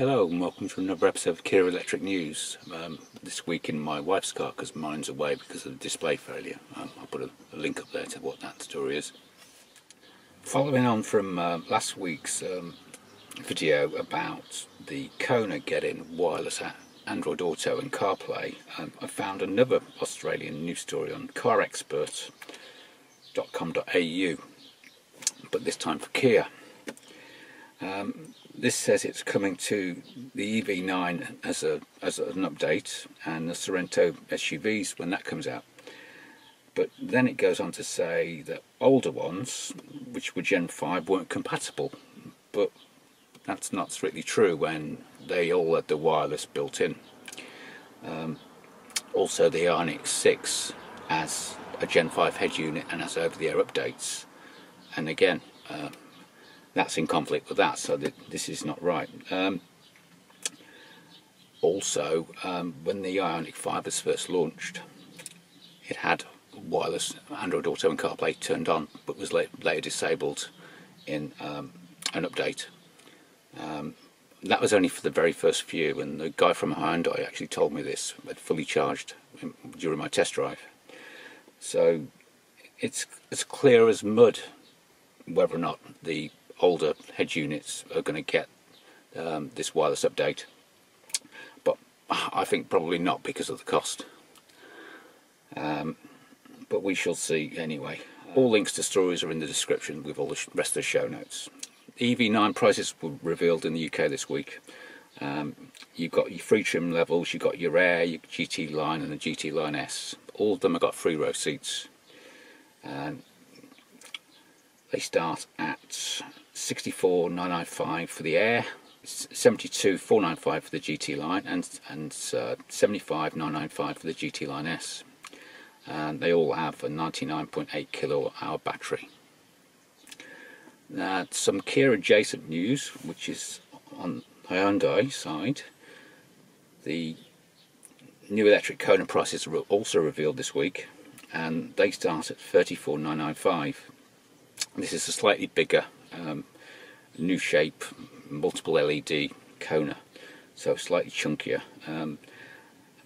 Hello and welcome to another episode of Kia Electric News. Um, this week in my wife's car because mine's away because of the display failure. Um, I'll put a, a, link up there to what that story is. Following on from uh, last week's um, video about the Kona getting wireless Android Auto and CarPlay, um, I found another Australian news story on carexpert.com.au, but this time for Kia. Um, this says it's coming to the EV9 as a as an update and the Sorento SUVs when that comes out. But then it goes on to say that older ones, which were Gen 5, weren't compatible. But that's not strictly true when they all had the wireless built in. Um, also, the Ioniq 6 as a Gen 5 head unit and has over the air updates. And again, uh, that's in conflict with that, so th this is not right. Um, also, um, when the Ioniq 5 was first launched, it had wireless Android Auto and CarPlay turned on, but was later disabled in um, an update. Um, that was only for the very first few, and the guy from Hyundai actually told me this, had fully charged during my test drive. So it's as clear as mud whether or not the older head units are going to get um, this wireless update. But I think probably not because of the cost. Um, but we shall see anyway. All links to stories are in the description with all the rest of the show notes. EV9 prices were revealed in the UK this week. Um, you've got your free trim levels you've got your Air, your GT line and the GT line S. All of them have got free row seats. And they start at 64,995 for the Air, 72,495 for the GT line, and and uh, 75,995 for the GT line S. And they all have a 99.8 kilowatt hour battery. Now, some Kia adjacent news, which is on Hyundai side. The new electric Kona prices were also revealed this week, and they start at 34,995. This is a slightly bigger um, new shape, multiple LED Kona, so slightly chunkier. Um,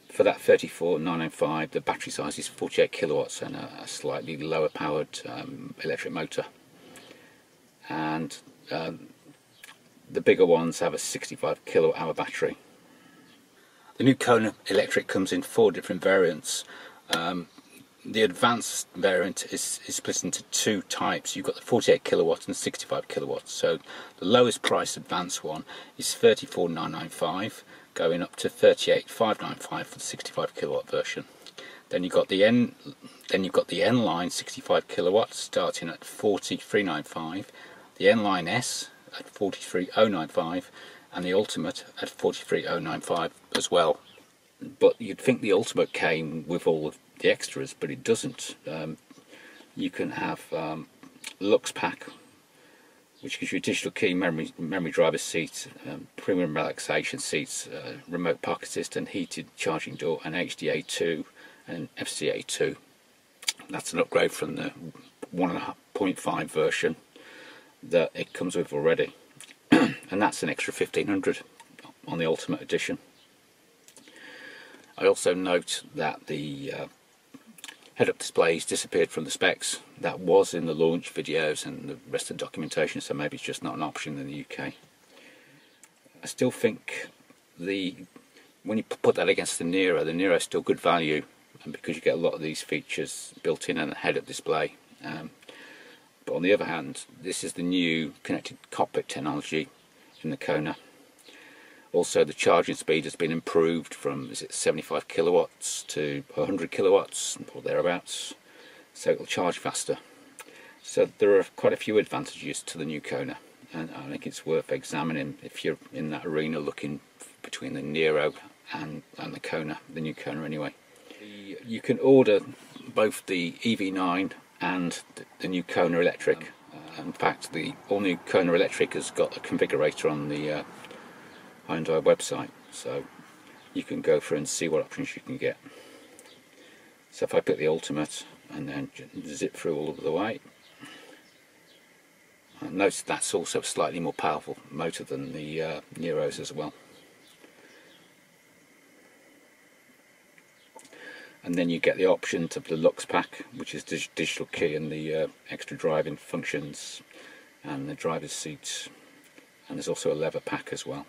for that 34995, the battery size is 48 kilowatts and a, a slightly lower powered um, electric motor. And um, the bigger ones have a 65 kilowatt hour battery. The new Kona electric comes in four different variants. Um, the advanced variant is, is split into two types. You've got the 48 kilowatts and 65 kilowatts. So the lowest price advanced one is 34995 going up to 38595 for the 65 kilowatt version. Then you've got the N then you've got the N line 65 kilowatts starting at 40395, the N line S at 43095 and the Ultimate at 43095 as well. But you'd think the Ultimate came with all of the extras, but it doesn't. Um, you can have um, Lux Pack, which gives you digital key, memory memory driver seat, um, premium relaxation seats, uh, remote park assist, and heated charging door, and HDA2 and FCA2. That's an upgrade from the 1.5 version that it comes with already, and that's an extra 1500 on the Ultimate Edition. I also note that the uh, head-up displays disappeared from the specs. That was in the launch videos and the rest of the documentation, so maybe it's just not an option in the UK. I still think the when you put that against the Niro, the Niro is still good value, and because you get a lot of these features built in and a head-up display. Um, but on the other hand, this is the new connected cockpit technology in the Kona. Also, the charging speed has been improved from is it 75 kilowatts to 100 kilowatts or thereabouts, so it'll charge faster. So there are quite a few advantages to the new Kona, and I think it's worth examining if you're in that arena looking between the Niro and, and the Kona, the new Kona anyway. You can order both the EV9 and the new Kona Electric. Uh, in fact, the all new Kona Electric has got a configurator on the uh, Hyundai website so you can go through and see what options you can get. So if I pick the ultimate and then zip through all of the way and notice that's also a slightly more powerful motor than the uh, Niros as well. And then you get the option to the Lux pack which is dig digital key and the uh, extra driving functions and the driver's seat and there's also a leather pack as well.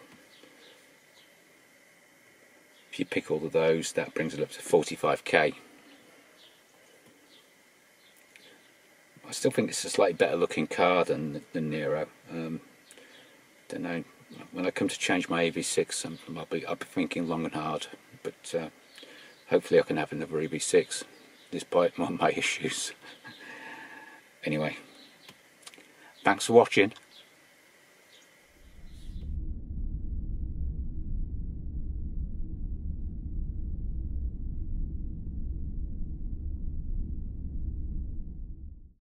If you pick all of those, that brings it up to 45k. I still think it's a slightly better looking car than the Niro. Um, don't know. When I come to change my EV6, um, I'll be I'll be thinking long and hard. But uh, hopefully, I can have another EV6, despite my, my issues. anyway, thanks for watching.